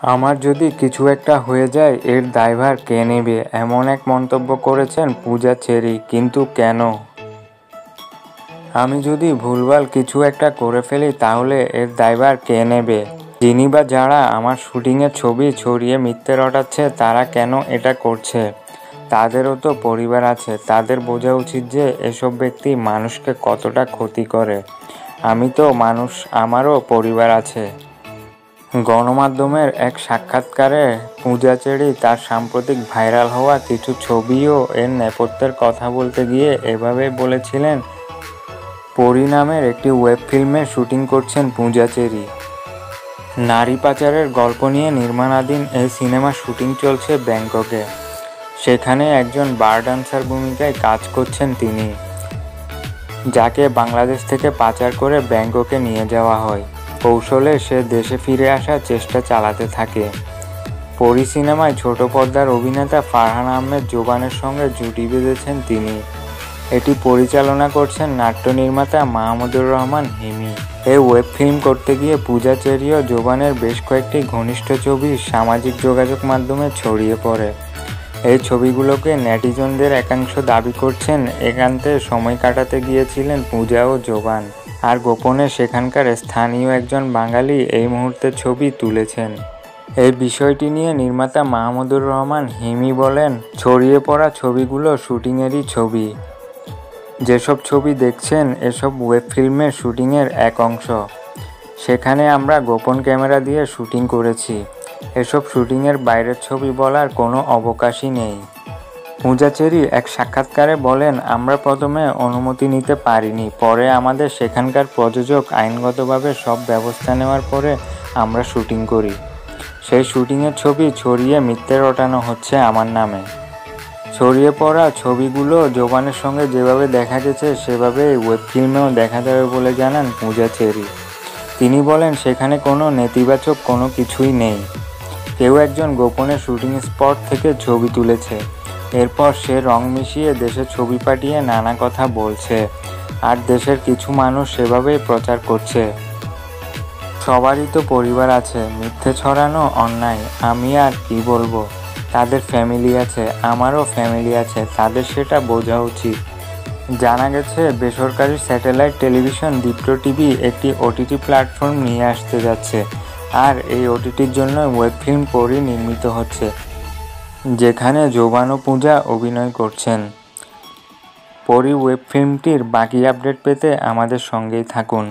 আমার যদি কিছু একটা হয়ে যায়, এর দায়ভার কে নেবে? এমন এক মন্তব্য করেছেন পূজা চেরি, কিন্তু কেন? আমি যদি ভুলভাল কিছু একটা করে ফেলি, তাহলে এর দায়ভার কে নেবে? যিনি বা যারা আমার শুটিংয়ের ছবি ছড়িয়ে মিথ্যে রটাচ্ছে, তারা কেন এটা করছে? তাদেরও তো পরিবার আছে। তাদের বোঝা উচিত যে, এসব ব্যক্তি মানুষকে কতটা ক্ষতি করে। আমি তো মানুষ, আমারও পরিবার আছে। গণমাধ্যমের এক সাক্ষাৎকারে পূজা চেড়ি তার সাম্প্রতিক ভাইরাল হওয়া কিছু ছবিও এর নেপথ্যের কথা বলতে গিয়ে এভাবে বলেছিলেন, পরিণামের একটি ওয়েব ফিল্মে শুটিং করছেন পূজা চেরি। নারী পাচারের গল্প নিয়ে নির্মাণাধীন এই সিনেমা শুটিং চলছে ব্যাংককে। সেখানে একজন বার ডান্সার ভূমিকায় কাজ করছেন তিনি, যাকে বাংলাদেশ থেকে পাচার করে ব্যাংককে নিয়ে যাওয়া হয়। কৌশলে সে দেশে ফিরে আসার চেষ্টা চালাতে থাকে। পরি সিনেমায় ছোট পর্দার অভিনেতা ফারহান আহমেদ জোবানের সঙ্গে জুটি বেঁধেছেন তিনি। এটি পরিচালনা করছেন নাট্য নির্মাতা মাহমুদুর রহমান, হিমি। এই ওয়েব ফিল্ম করতে গিয়ে পূজা চেরিও জোবানের বেশ কয়েকটি ঘনিষ্ঠ ছবি সামাজিক যোগাযোগ মাধ্যমে ছড়িয়ে পড়ে। এই ছবিগুলোকে নেটিজনদের একাংশ দাবি করছেন, একান্তে সময় কাটাতে গিয়েছিলেন পূজা ও জোবান। আর গোপনে সেখানকার স্থানীয় একজন বাঙালি এই মুহূর্তে ছবি তুলেছেন। এই বিষয়টি নিয়ে নির্মাতা মাহমুদুর রহমান হিমি বলেন, ছড়িয়ে পড়া ছবিগুলো শুটিংয়েরই ছবি। যেসব ছবি দেখছেন, এসব ওয়েব ফিল্মের শুটিংয়ের এক অংশ। সেখানে আমরা গোপন ক্যামেরা দিয়ে শুটিং করেছি। এসব শুটিংয়ের বাইরের ছবি বলার কোনো অবকাশই নেই। পূজাচেরি এক সাক্ষাৎকারে বলেন, আমরা প্রথমে অনুমতি নিতে পারিনি। পরে আমাদের সেখানকার প্রযোজক আইনগতভাবে সব ব্যবস্থা নেওয়ার পরে আমরা শুটিং করি। সেই শুটিংয়ের ছবি ছড়িয়ে মিথ্যে রটানো হচ্ছে আমার নামে। ছড়িয়ে পড়া ছবিগুলো জোবানের সঙ্গে যেভাবে দেখা গেছে সেভাবে ওয়েব ফিল্মেও দেখা যাবে বলে জানান পূজা চেরি তিনি বলেন, সেখানে কোনো নেতিবাচক কোনো কিছুই নেই। কেউ একজন গোপনে শুটিং স্পট থেকে ছবি তুলেছে। এরপর সে রং মিশিয়ে দেশে ছবি পাঠিয়ে নানা কথা বলছে। আর দেশের কিছু মানুষ সেভাবেই প্রচার করছে। সবারই তো পরিবার আছে, মিথ্যে ছড়ানো অন্যায়, আমি আর কি বলব? তাদের ফ্যামিলি আছে, আমারও ফ্যামিলি আছে, তাদের সেটা বোঝা উচিত। জানা গেছে, বেসরকারি স্যাটেলাইট টেলিভিশন দীপ্ত টিভি একটি ওটিটি প্ল্যাটফর্ম নিয়ে আসতে যাচ্ছে। আর এই ওটিটির জন্য ওয়েব ফিল্ম পরই নির্মিত হচ্ছে। যেখানে জোবানো পূজা অভিনয় করছেন। পরি ওয়েব ফিল্মটির বাকি আপডেট পেতে আমাদের সঙ্গেই থাকুন।